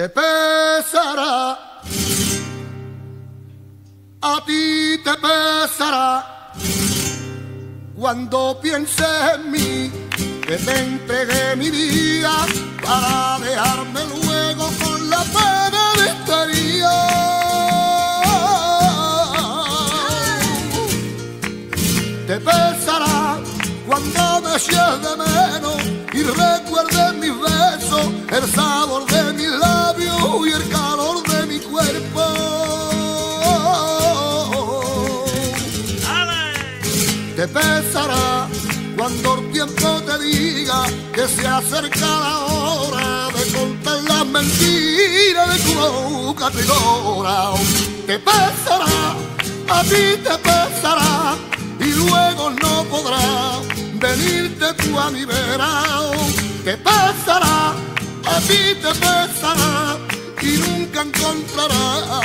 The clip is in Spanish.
te pesará, a ti te pesará cuando pienses en mí que te entregué mi vida para dejarme luego con la pena de estaría. Te pesará cuando me de menos cuerpo. Te pesará cuando el tiempo te diga que se acerca la hora de contar las mentiras de tu boca tridora. Te pesará, a ti te pesará y luego no podrás venirte tú a mi verano. Te pesará, a ti te pesará nunca encontrarás